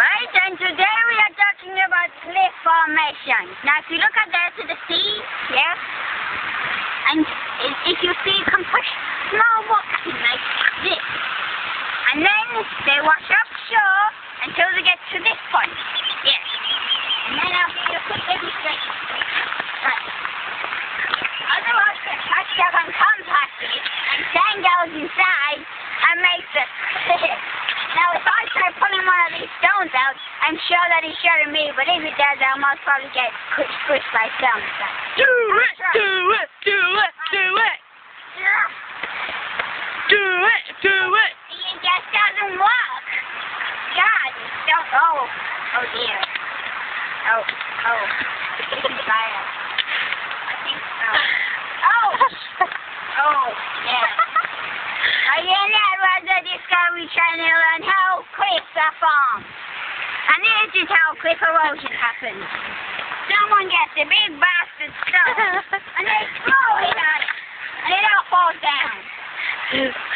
Right, and today we are talking about cliff formations. Now, if you look out there to the sea, yes, and if you see, push small rocks like this. And then they wash up shore until they get to this point. Yes. And then after you put them. Right. Otherwise, they catch up and compact and sand goes inside and makes it. now, I'm sure that he's shooting me, but if he does, I'll most probably get squished by stones. Do it, do it, do it, do it, do it, do it. It just doesn't work. God, don't. Oh, oh dear. Oh, oh. This is bad. I think so. Oh, oh, yeah. Yeah, that was a discovery to learn how cliffs are formed. And this is how cliff erosion happens. Someone gets a big bastard stone, and they throw it at it, and it all falls down.